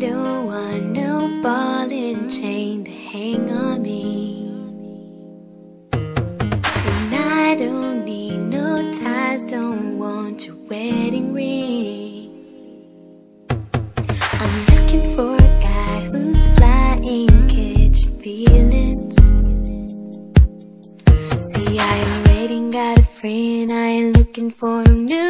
don't want no ball and chain to hang on me. And I don't need no ties, don't want your wedding ring. I'm looking for a guy who's flying, catch feelings. See, I am waiting, got a friend, I ain't looking for a new.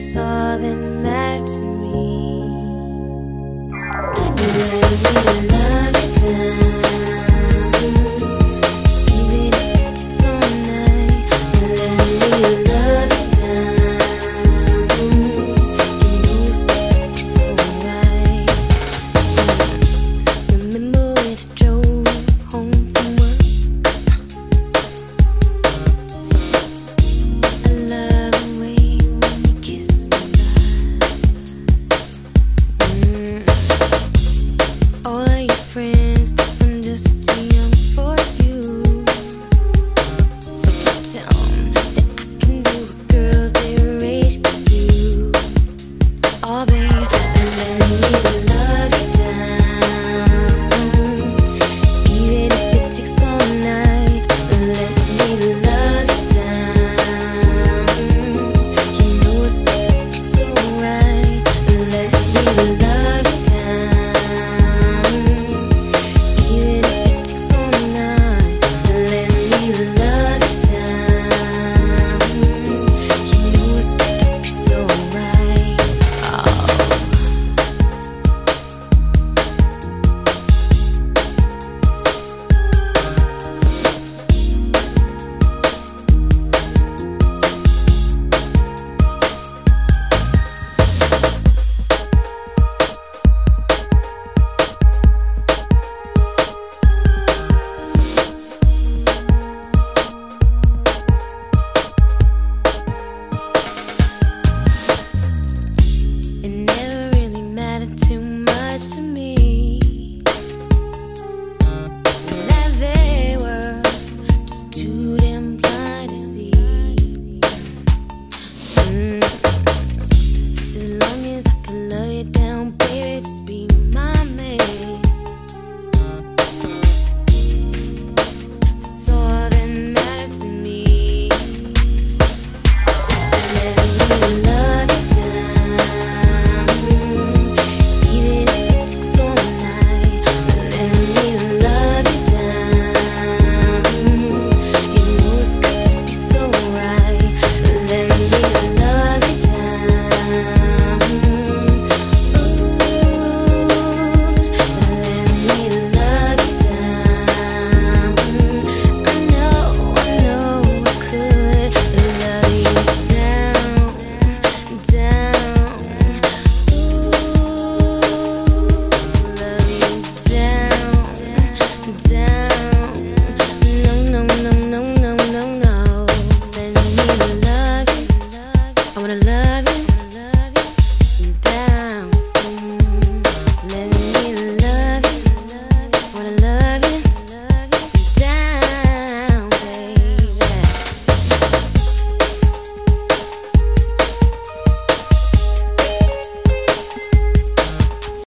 saw the